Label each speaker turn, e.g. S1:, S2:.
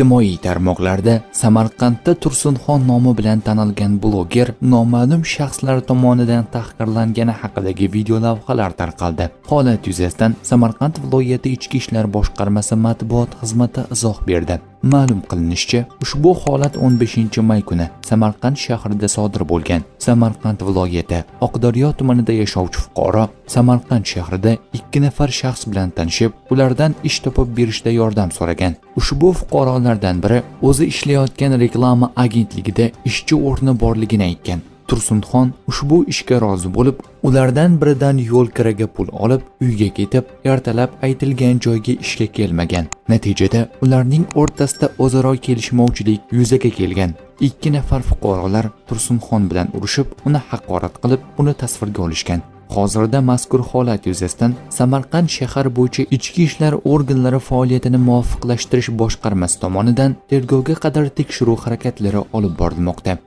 S1: Ijtimoiy tarmoqlarda Samarqandda Tursunxon nomi bilan tanilgan bloger noma'lum shaxslar tomonidan tahqirlangani haqidagi video lavhalar tarqaldi. Holat yuzasidan Samarqand viloyati Ichki ishlar boshqarmasi matbuot xizmati izoh berdi. Ma'lum qilinishicha, ushbu holat 15-may kuni Samarqand shahrida sodir bo'lgan. Samarqand viloyati Oqdaryo tumanida yashovchi fuqaro Samarqand shahrida ikki nafar shaxs bilan tanishib, ulardan ish topib berishda yordam so'ragan. Ushbu fuqarolardan biri o'zi ishlayotgan reklama agentligida ishchi o'rni borligini aytgan. Tursunxon ushbu ishga rozi bo'lib, ulardan biridan yo'l kiraga pul olib, uyga ketib, ertalab aytilgan joyga ishga kelmagan. Natijada ularning o'rtasida o'zaro kelishmovchilik yuzaga kelgan. Ikki nafar fuqarolar Tursunxon bilan urushib, uni haqorat qilib, uni tasvirga olishgan. Hozirda mazkur holat yuzasidan Samarqand shahar bo'yicha ichki ishlar organlari faoliyatini muvofiqlashtirish boshqarmasi tomonidan tergovga qadar tekshiruv harakatlari olib borilmoqda.